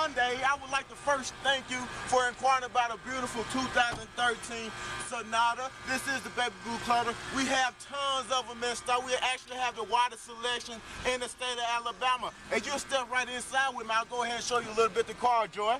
Hyundai. I would like to first thank you for inquiring about a beautiful 2013 Sonata. This is the Baby Blue Clutter. We have tons of them in stock. We actually have the widest selection in the state of Alabama. As you'll step right inside with me, I'll go ahead and show you a little bit the car, Joy.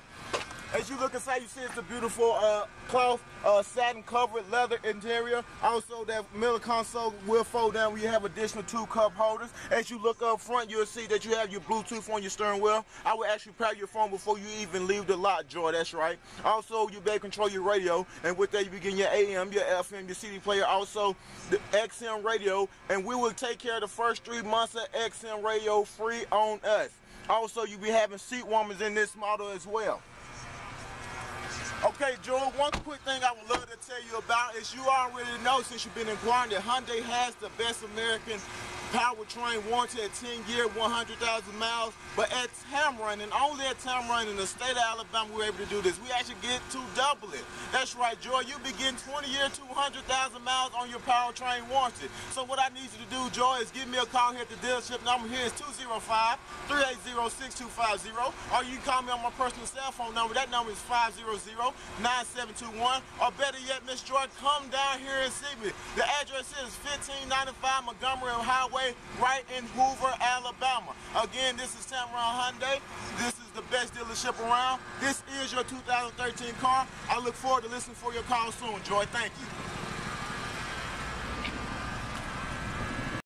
As you look inside, you see it's a beautiful uh, cloth, uh, satin covered leather interior. Also, that middle console will fold down. We have additional two cup holders. As you look up front, you'll see that you have your Bluetooth on your steering wheel. I will actually pair your phone before you even leave the lot, Joy. That's right. Also, you be able to control your radio, and with that, you begin your AM, your FM, your CD player. Also, the XM radio, and we will take care of the first three months of XM radio free on us. Also, you'll be having seat warmers in this model as well. Joel, one quick thing I would love to tell you about is you already know since you've been inquiring that Hyundai has the best American powertrain warranty at 10 year, 100,000 miles. But at Tameron, and only at Tameron in the state of Alabama, we're able to do this. We actually get to double it. That's right, Joy. You begin 20 year, 200,000 miles on your powertrain warranty. So what I need you to do, Joy, is give me a call here at the dealership. Number here is 205-380-6250. Or you can call me on my personal cell phone number. That number is 500-9721. Or better yet, Miss Joy, come down here and see me. The address is 1595 Montgomery Highway right in Hoover, Alabama. Again, this is Tameron Hyundai. This is the best dealership around. This is your 2013 car. I look forward to listening for your call soon, Joy. Thank you.